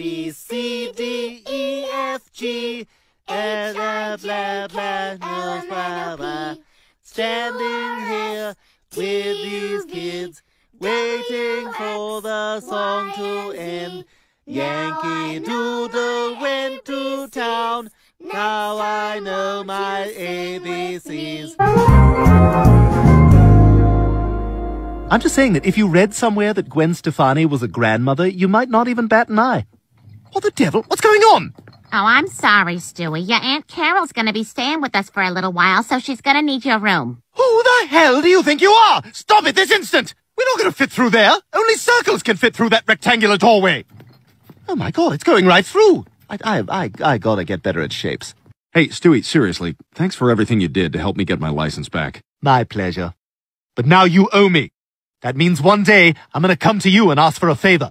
B, C, D, E, F, G, and blah, blah, blah, blah, blah, blah. Standing here with these kids, waiting for the song to end. Yankee Doodle went to town. Now I know my ABCs. I'm just saying that if you read somewhere that Gwen Stefani was a grandmother, you might not even bat an eye. What the devil? What's going on? Oh, I'm sorry, Stewie. Your Aunt Carol's gonna be staying with us for a little while, so she's gonna need your room. Who the hell do you think you are? Stop it this instant! We're not going to fit through there. Only circles can fit through that rectangular doorway. Oh my god, it's going right through. I, I, I, I gotta get better at shapes. Hey, Stewie, seriously, thanks for everything you did to help me get my license back. My pleasure. But now you owe me. That means one day I'm gonna come to you and ask for a favor.